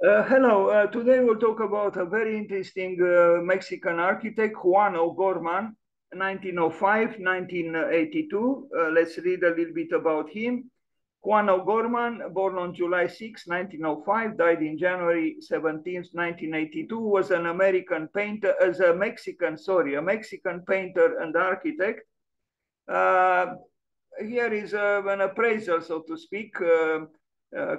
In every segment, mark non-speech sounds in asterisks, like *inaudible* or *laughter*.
Uh, hello, uh, today we'll talk about a very interesting uh, Mexican architect, Juan O'Gorman, 1905-1982. Uh, let's read a little bit about him. Juan O'Gorman, born on July 6, 1905, died in January 17, 1982, was an American painter, as a Mexican, sorry, a Mexican painter and architect. Uh, here is uh, an appraisal, so to speak,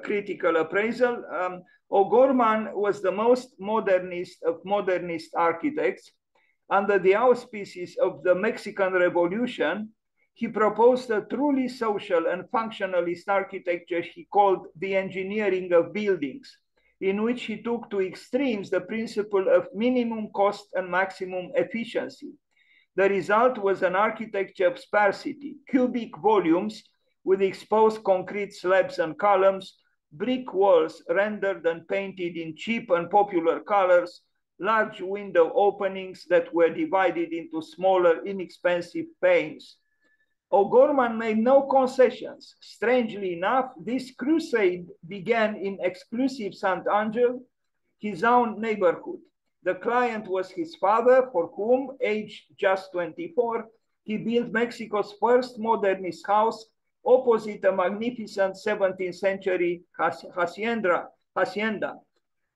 critical appraisal. Um, O'Gorman was the most modernist of modernist architects. Under the auspices of the Mexican Revolution, he proposed a truly social and functionalist architecture he called the engineering of buildings, in which he took to extremes the principle of minimum cost and maximum efficiency. The result was an architecture of sparsity, cubic volumes with exposed concrete slabs and columns, brick walls rendered and painted in cheap and popular colors, large window openings that were divided into smaller, inexpensive panes. O'Gorman made no concessions. Strangely enough, this crusade began in exclusive San Angel, his own neighborhood. The client was his father, for whom, aged just 24, he built Mexico's first modernist house opposite a magnificent 17th century hacienda. hacienda.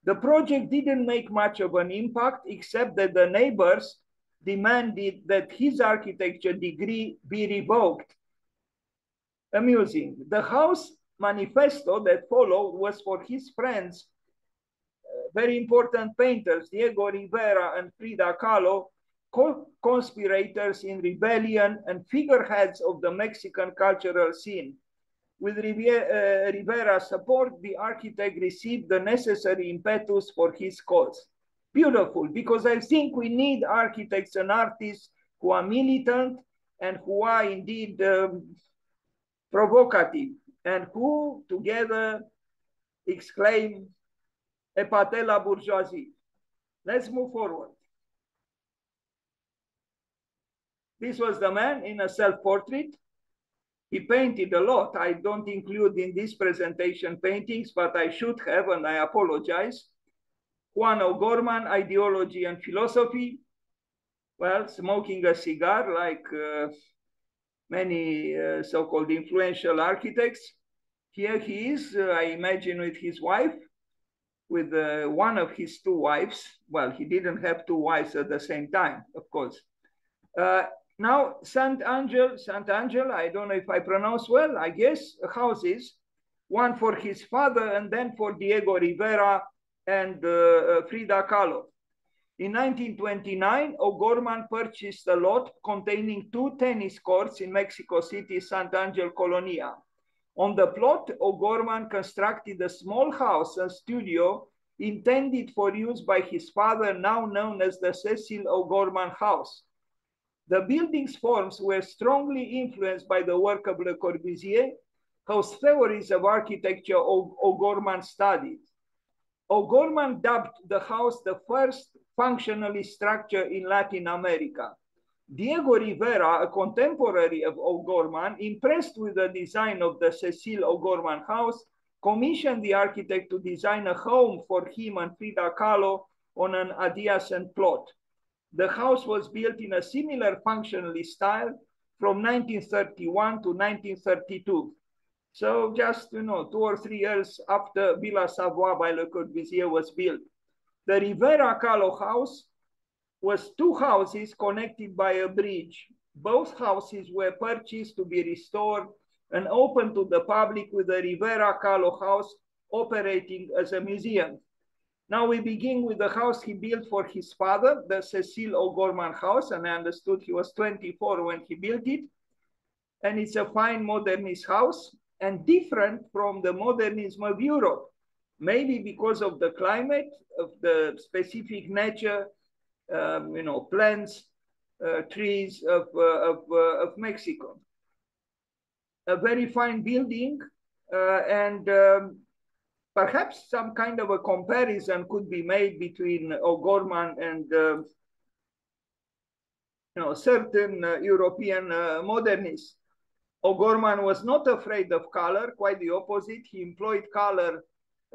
The project didn't make much of an impact, except that the neighbors demanded that his architecture degree be revoked. Amusing. The house manifesto that followed was for his friends, uh, very important painters, Diego Rivera and Frida Kahlo, co conspirators in rebellion and figureheads of the Mexican cultural scene. With uh, Rivera's support, the architect received the necessary impetus for his cause. Beautiful, because I think we need architects and artists who are militant and who are indeed um, provocative and who together exclaim, Épater la bourgeoisie. Let's move forward. This was the man in a self-portrait. He painted a lot. I don't include in this presentation paintings, but I should have, and I apologize. Juan O'Gorman, Ideology and Philosophy. Well, smoking a cigar like uh, many uh, so-called influential architects. Here he is, uh, I imagine with his wife, with uh, one of his two wives. Well, he didn't have two wives at the same time, of course. Now, San Angel, San Angel, I don't know if I pronounce well, I guess, houses, one for his father and then for Diego Rivera and uh, uh Frida Kahlo. In 1929, O'Gorman purchased a lot containing two tennis courts in Mexico City, San Angel Colonia. On the plot, O'Gorman constructed a small house and studio intended for use by his father, now known as the Cecil O'Gorman House. The building's forms were strongly influenced by the work of Le Corbusier, whose theories of architecture O'Gorman studied. O'Gorman dubbed the house the first functionally structure in Latin America. Diego Rivera, a contemporary of O'Gorman, impressed with the design of the Cecil O'Gorman house, commissioned the architect to design a home for him and Frida Kahlo on an adjacent plot. The house was built in a similar functionalist style from 1931 to 1932. So just, you know, two or three years after Villa Savoye by Le Corbusier was built. The Rivera Kahlo house was two houses connected by a bridge. Both houses were purchased to be restored and open to the public with the Rivera Kahlo house operating as a museum. Now we begin with the house he built for his father, the Cecil O'Gorman house, and I understood he was 24 when he built it. And it's a fine modernist house and different from the modernism of Europe, maybe because of the climate, of the specific nature, um, you know, plants, uh, trees of, uh, of, uh, of Mexico. A very fine building uh, and um, perhaps some kind of a comparison could be made between O'Gorman and uh, you know, certain uh, European uh, modernists. O'Gorman was not afraid of color, quite the opposite. He employed color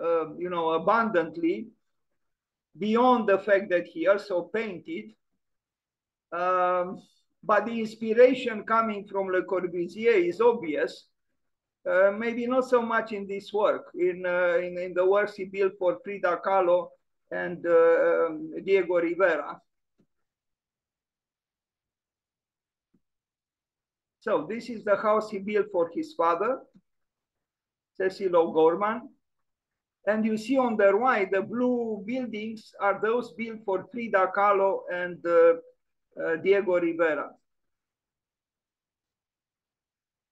uh, you know, abundantly beyond the fact that he also painted. Um, but the inspiration coming from Le Corbusier is obvious. Uh, maybe not so much in this work, in, uh, in, in, the works he built for Frida Kahlo and uh, um, Diego Rivera. So this is the house he built for his father, Cecil O'Gorman. And you see on the right, the blue buildings are those built for Frida Kahlo and uh, uh, Diego Rivera.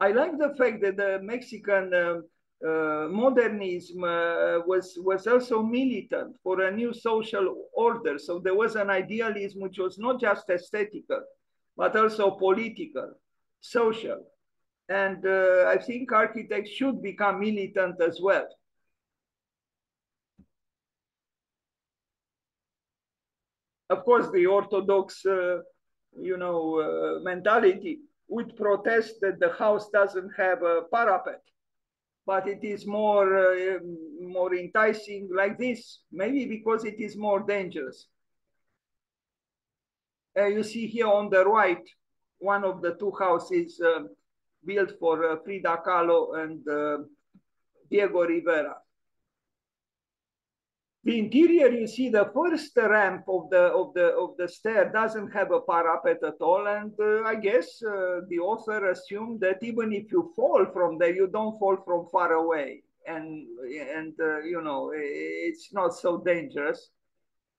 I like the fact that the Mexican uh, uh, modernism uh, was was also militant for a new social order. So there was an idealism which was not just aesthetical, but also political, social. And uh, I think architects should become militant as well. Of course, the orthodox, uh, you know, uh, mentality would protest that the house doesn't have a parapet, but it is more, uh, more enticing like this, maybe because it is more dangerous. Uh, you see here on the right, one of the two houses uh, built for uh, Frida Kahlo and uh, Diego Rivera. The interior, you see the first ramp of the of the of the stair doesn't have a parapet at all, and uh, I guess uh, the author assumed that even if you fall from there, you don't fall from far away, and and uh, you know it's not so dangerous.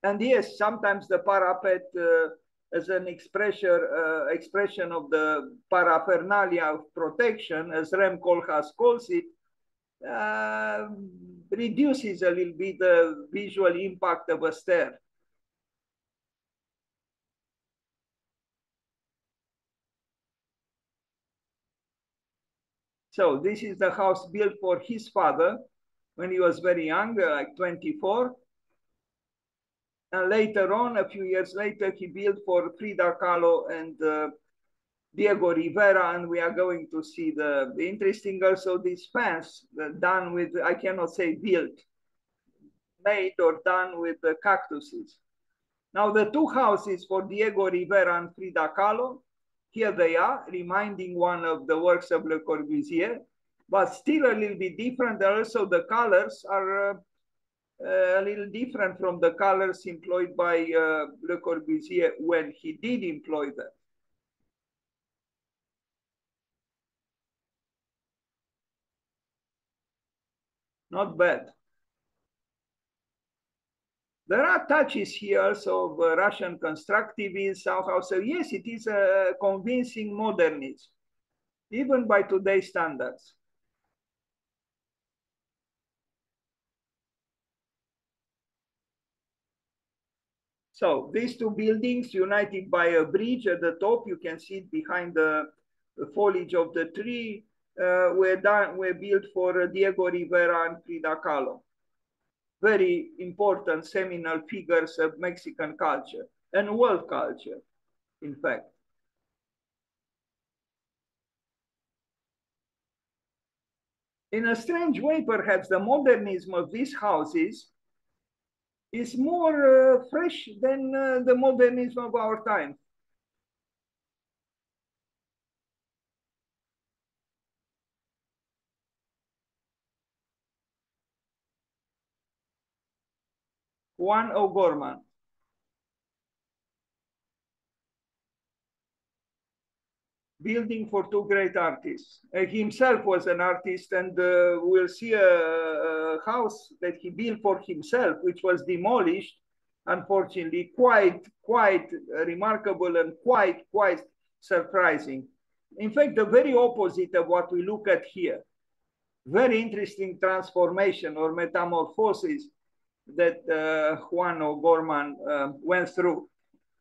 And yes, sometimes the parapet uh, as an expression uh, expression of the paraphernalia of protection, as Rem Koolhaas calls it, uh, reduces a little bit the visual impact of a stair. So this is the house built for his father when he was very young, uh, like 24. And later on, a few years later, he built for Frida Kahlo and uh, Diego Rivera, and we are going to see the, the interesting also these fans done with, I cannot say built, made or done with the cactuses. Now the two houses for Diego Rivera and Frida Kahlo, here they are, reminding one of the works of Le Corbusier, but still a little bit different. Also the colors are uh, uh, a little different from the colors employed by uh, Le Corbusier when he did employ them. Not bad. There are touches here also of uh, Russian constructivism. So yes, it is a convincing modernism, even by today's standards. So these two buildings united by a bridge at the top, you can see it behind the, the foliage of the tree, uh, were, done, were built for Diego Rivera and Frida Kahlo. Very important seminal figures of Mexican culture and world culture, in fact. In a strange way, perhaps, the modernism of these houses is more uh, fresh than uh, the modernism of our time. Juan O'Gorman. Building for two great artists. Uh, he himself was an artist, and uh, we'll see a, a, house that he built for himself, which was demolished, unfortunately, quite, quite remarkable and quite, quite surprising. In fact, the very opposite of what we look at here. Very interesting transformation or metamorphosis that uh, Juan O'Gorman uh, went through.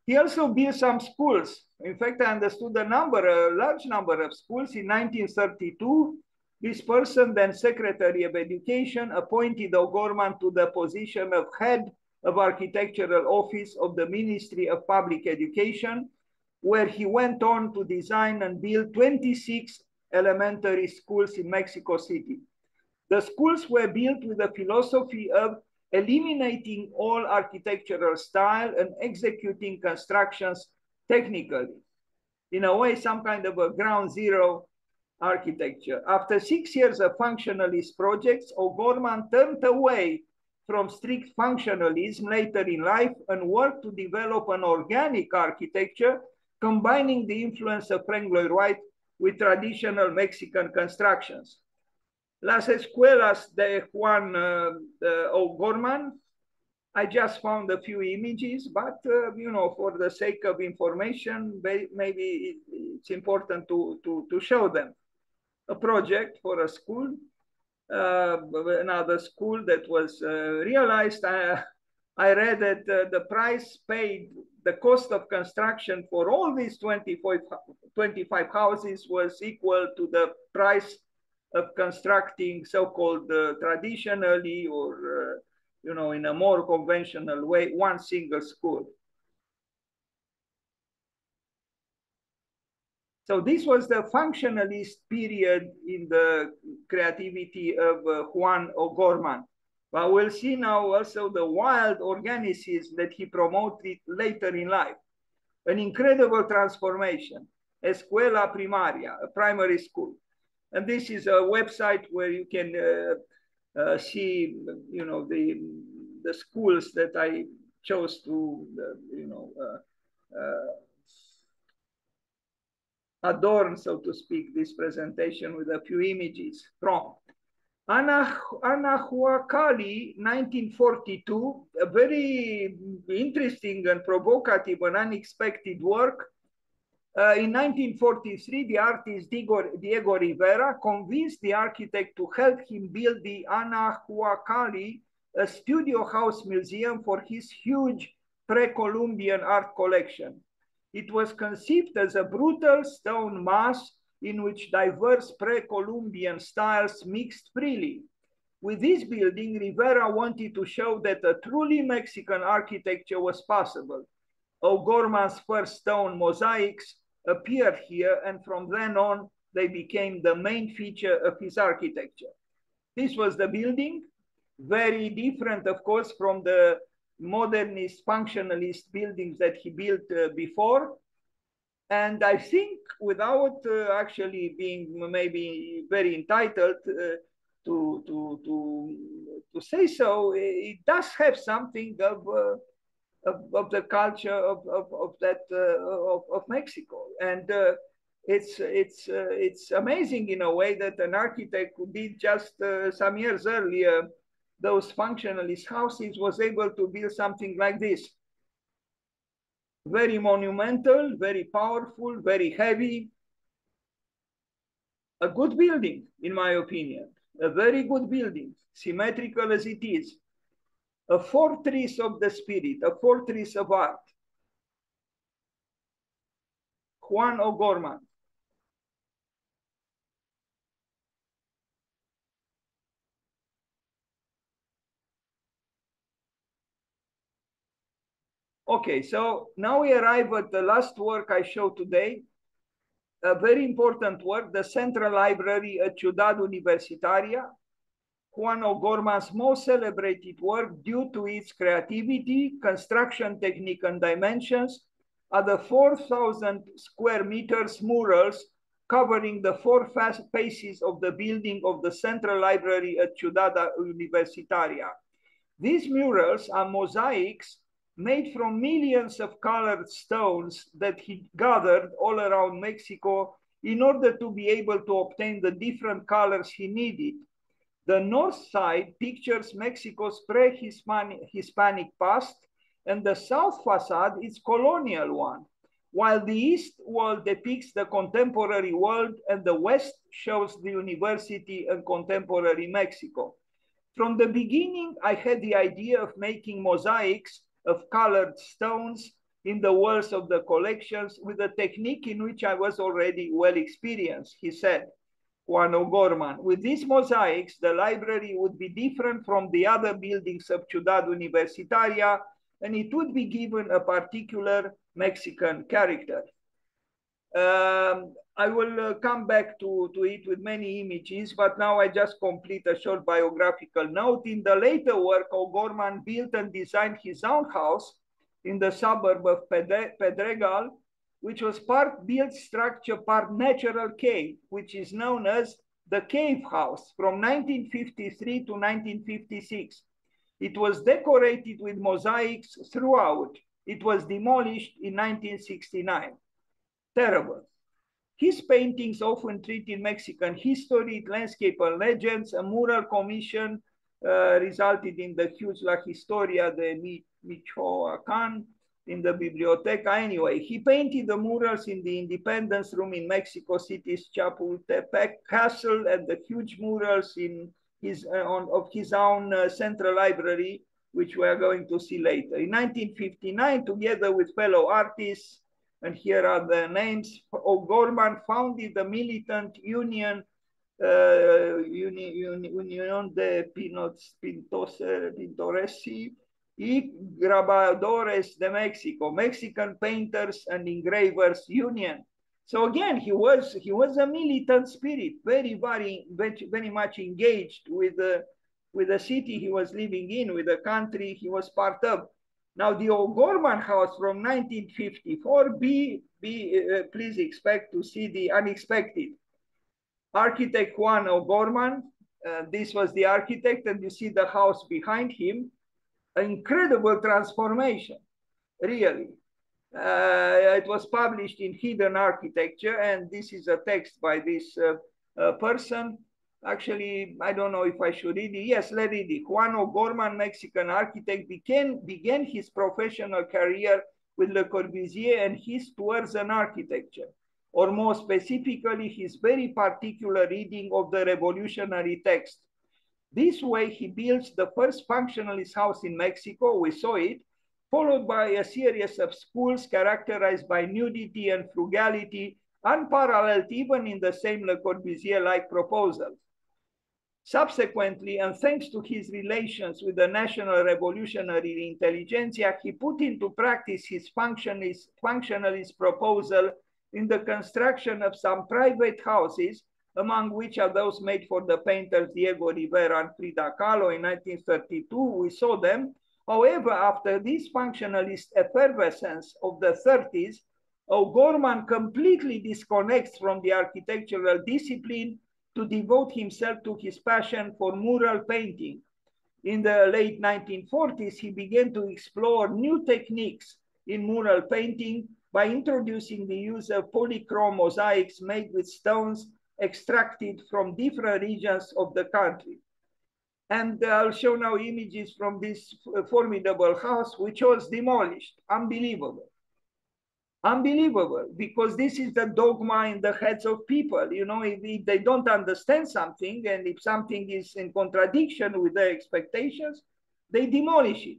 He also built some schools. In fact, I understood a number, a large number of schools. In 1932, this person, then Secretary of Education, appointed O'Gorman to the position of head of architectural office of the Ministry of Public Education, where he went on to design and build 26 elementary schools in Mexico City. The schools were built with the philosophy of eliminating all architectural style and executing constructions technically. In a way, some kind of a ground zero architecture. After six years of functionalist projects, O'Gorman turned away from strict functionalism later in life and worked to develop an organic architecture combining the influence of Frank Lloyd Wright with traditional Mexican constructions. Las escuelas de Juan uh, uh, O'Gorman, I just found a few images, but uh, you know, for the sake of information, maybe it's important to, to, to show them. A project for a school, another school that was realized. I, I read that uh, the price paid, the cost of construction for all these 25, 25 houses was equal to the price of constructing so-called uh, traditionally or, uh, you know, in a more conventional way, one single school. So this was the functionalist period in the creativity of uh, Juan O'Gorman. But we'll see now also the wild organisms that he promoted later in life. An incredible transformation. Escuela Primaria, a primary school. And this is a website where you can uh, uh, see, you know, the, the schools that I chose to, uh, you know, uh, uh, adorn, so to speak, this presentation with a few images from. Anahuacalli, 1942, a very interesting and provocative and unexpected work. Uh, in 1943, the artist Diego Rivera convinced the architect to help him build the Anahuacalli, a studio house museum for his huge pre-Columbian art collection. It was conceived as a brutal stone mass in which diverse pre-Columbian styles mixed freely. With this building, Rivera wanted to show that a truly Mexican architecture was possible. O'Gorman's first stone mosaics appeared here, and from then on, they became the main feature of his architecture. This was the building, very different, of course, from the modernist functionalist buildings that he built uh, before. And I think without uh, actually being maybe very entitled uh, to, to, to, to say so, it does have something of, uh, of, of, the culture of, of, of that uh, of, of Mexico. And uh, it's, it's, it's amazing in a way that an architect who did just some years earlier those functionalist houses was able to build something like this. Very monumental, very powerful, very heavy. A good building, in my opinion. A very good building, symmetrical as it is. A fortress of the spirit, a fortress of art. Juan O'Gorman. Okay, so now we arrive at the last work I show today, a very important work, the Central Library at Ciudad Universitaria, Juan O'Gorman's most celebrated work due to its creativity, construction technique and dimensions, are the 4,000 square meters murals covering the four faces of the building of the Central Library at Ciudad Universitaria. These murals are mosaics made from millions of colored stones that he gathered all around Mexico in order to be able to obtain the different colors he needed. The north side pictures Mexico's pre-Hispanic past and the south facade is colonial one, while the east wall depicts the contemporary world and the west shows the university and contemporary Mexico. From the beginning, I had the idea of making mosaics of colored stones in the walls of the collections with a technique in which I was already well experienced, he said, Juan O'Gorman. With these mosaics, the library would be different from the other buildings of Ciudad Universitaria, and it would be given a particular Mexican character. Um, I will uh, come back to, to it with many images, but now I just complete a short biographical note. In the later work, O'Gorman built and designed his own house in the suburb of Pedregal, which was part built structure, part natural cave, which is known as the Cave House from 1953 to 1956. It was decorated with mosaics throughout. It was demolished in 1969. Terrible. His paintings often treated Mexican history, landscape and legends. A mural commission uh, resulted in the huge La Historia de Michoacán in the Biblioteca. Anyway, he painted the murals in the Independence Room in Mexico City's Chapultepec Castle and the huge murals in his, uh, on, of his own uh, central library, which we are going to see later. In 1959, together with fellow artists, and here are the names. O'Gorman founded the militant union, uh, Union, Union de Pinos, Pintos, Pintoresi y Grabadores de Mexico, Mexican Painters and Engravers Union. So again, he was he was a militant spirit, very very very much engaged with the with the city he was living in, with the country he was part of. Now, the O'Gorman house from 1954, be, be uh, please expect to see the unexpected. Architect Juan O'Gorman, uh, this was the architect, and you see the house behind him. Incredible transformation, really. Uh, it was published in Hidden Architecture, and this is a text by this uh, uh, person. Actually, I don't know if I should read it. Yes, let me read it. Juan O'Gorman, Mexican architect, began, began his professional career with Le Corbusier and his Towards an Architecture, or more specifically, his very particular reading of the revolutionary text. This way, he builds the first functionalist house in Mexico, we saw it, followed by a series of schools characterized by nudity and frugality, unparalleled even in the same Le Corbusier-like proposals. Subsequently, and thanks to his relations with the National Revolutionary Intelligentsia, he put into practice his functionalist, functionalist proposal in the construction of some private houses, among which are those made for the painters Diego Rivera and Frida Kahlo in 1932. We saw them. However, after this functionalist effervescence of the 30s, O'Gorman completely disconnects from the architectural discipline to devote himself to his passion for mural painting. In the late 1940s, he began to explore new techniques in mural painting by introducing the use of polychrome mosaics made with stones extracted from different regions of the country. And I'll show now images from this formidable house, which was demolished. Unbelievable unbelievable because this is the dogma in the heads of people. You know, if, if, they don't understand something and if something is in contradiction with their expectations, they demolish it.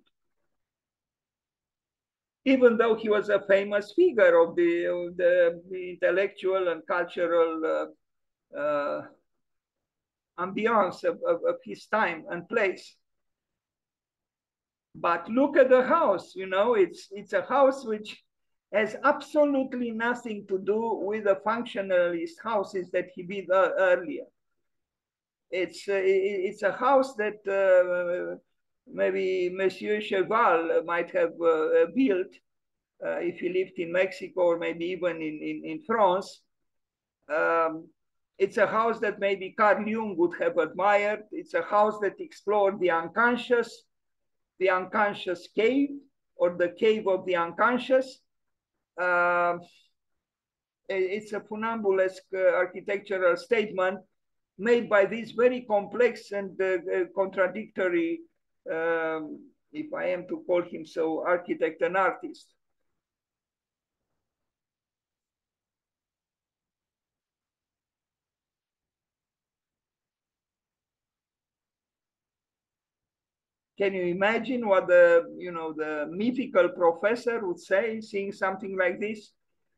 Even though he was a famous figure of the, of the, the, intellectual and cultural uh, uh, uh, ambiance of, of, of his time and place. But look at the house, you know, it's, it's a house which has absolutely nothing to do with the functionalist houses that he built uh, earlier. It's, uh, it's a house that uh, maybe Monsieur Cheval might have uh, built uh, if he lived in Mexico or maybe even in, in, in France. Um, it's a house that maybe Carl Jung would have admired. It's a house that explored the unconscious, the unconscious cave or the cave of the unconscious uh, it's a funambulesque uh, architectural statement made by this very complex and uh, uh, contradictory, um, if I am to call him so, architect and artist. Can you imagine what the, you know, the mythical professor would say, seeing something like this?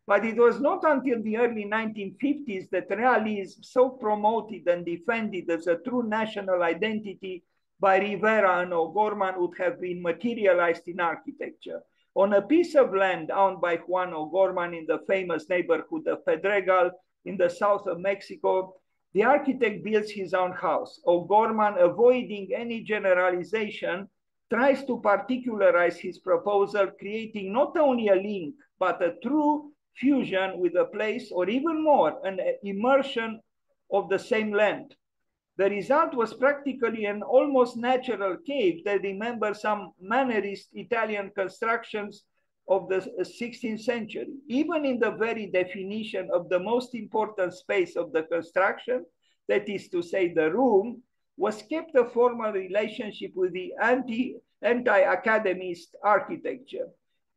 But it was not until the early 1950s that realism, so promoted and defended as a true national identity by Rivera and O'Gorman, would have been materialized in architecture. On a piece of land owned by Juan O'Gorman in the famous neighborhood of Pedregal, in the south of Mexico. The architect builds his own house. O'Gorman, avoiding any generalization, tries to particularize his proposal, creating not only a link, but a true fusion with a place, or even more, an immersion of the same land. The result was practically an almost natural cave that remembers some Mannerist Italian constructions of the 16th century. Even in the very definition of the most important space of the construction, that is to say the room, was kept a formal relationship with the anti, anti-academist architecture.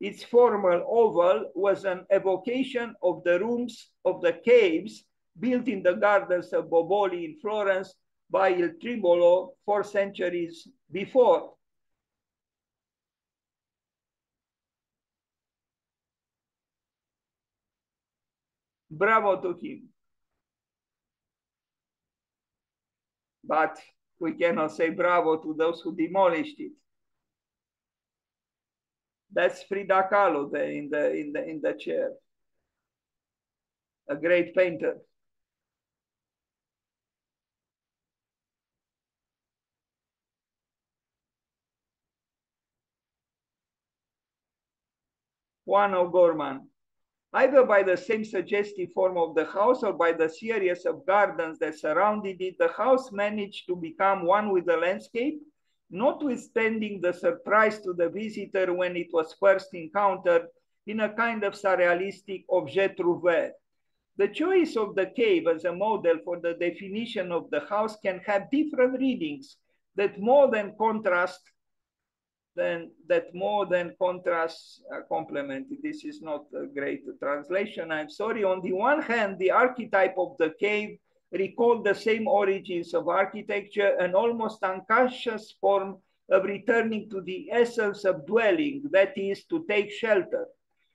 Its formal oval was an evocation of the rooms of the caves built in the gardens of Boboli in Florence by Il Tribolo four centuries before. Bravo to him. But we cannot say bravo to those who demolished it. That's Frida Kahlo there in the in the in the chair. A great painter. Juan O'Gorman either by the same suggestive form of the house or by the series of gardens that surrounded it, the house managed to become one with the landscape, notwithstanding the surprise to the visitor when it was first encountered in a kind of surrealistic objet trouvé. The choice of the cave as a model for the definition of the house can have different readings that more than contrast then that more than contrasts uh, complement. This is not a great translation. I'm sorry. On the one hand, the archetype of the cave recalled the same origins of architecture, an almost unconscious form of returning to the essence of dwelling, that is, to take shelter.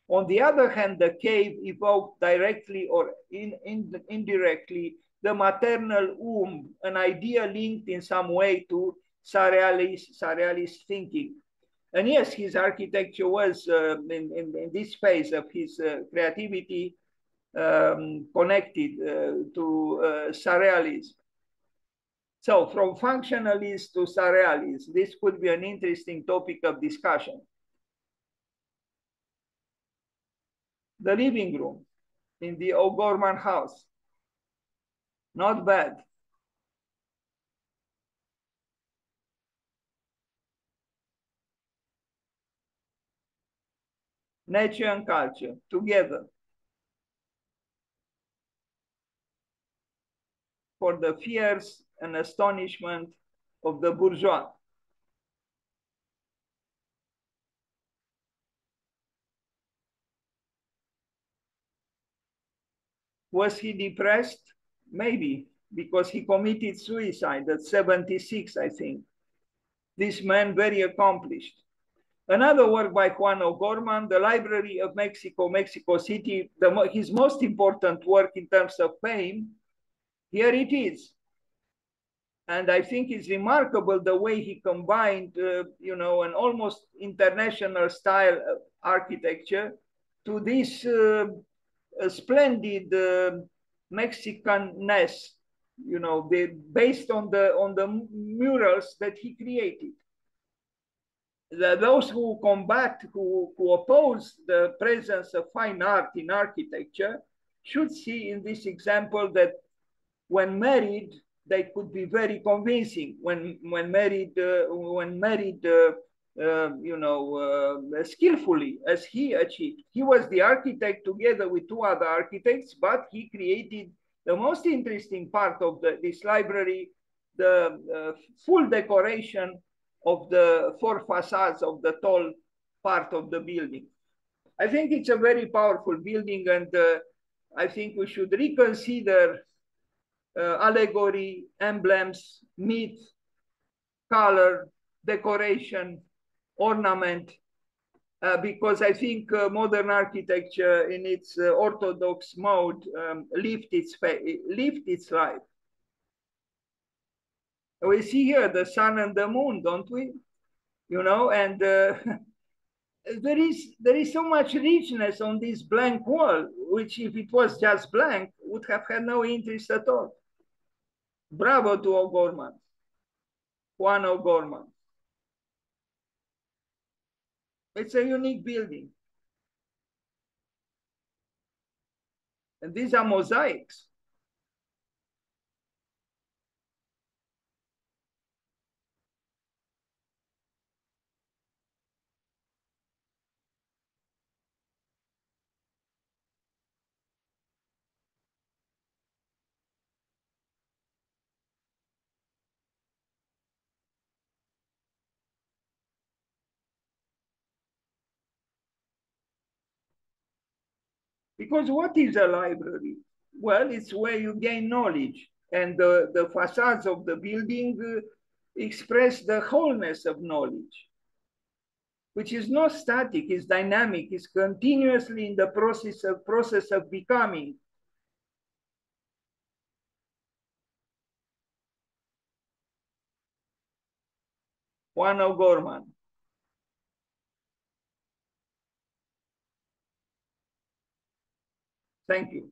On the other hand, the cave evoked directly or in, in, indirectly the maternal womb, an idea linked in some way to surrealist, surrealist thinking. And yes, his architecture was uh, in, in, in, this phase of his uh, creativity um, connected uh, to uh, surrealism. So from functionalist to surrealist, this could be an interesting topic of discussion. The living room in the O'Gorman house. Not bad. Nature and culture together for the fears and astonishment of the bourgeois. Was he depressed? Maybe, because he committed suicide at 76, I think. This man very accomplished. Another work by Juan O'Gorman, The Library of Mexico, Mexico City, the, his most important work in terms of fame. Here it is. And I think it's remarkable the way he combined, uh, you know, an almost international style architecture to this uh, splendid uh, Mexicanness, you know, based on the on the murals that he created the, those who combat, who, who oppose the presence of fine art in architecture should see in this example that when married, they could be very convincing. When when married, uh, when married, uh, uh, you know, uh, skillfully as he achieved. He was the architect together with two other architects, but he created the most interesting part of the, this library, the uh, full decoration of the four facades of the tall part of the building. I think it's a very powerful building and uh, I think we should reconsider uh, allegory, emblems, myth, color, decoration, ornament, uh, because I think uh, modern architecture in its uh, orthodox mode um, lived, its lived its life. We see here the sun and the moon, don't we? You know, and uh, *laughs* there is there is so much richness on this blank wall, which if it was just blank, would have had no interest at all. Bravo to O'Gorman, Juan O'Gorman. It's a unique building. And these are mosaics. Because what is a library? Well, it's where you gain knowledge and the, the facades of the building uh, express the wholeness of knowledge, which is not static, it's dynamic, it's continuously in the process of, process of becoming. Juan O'Gorman. Thank you.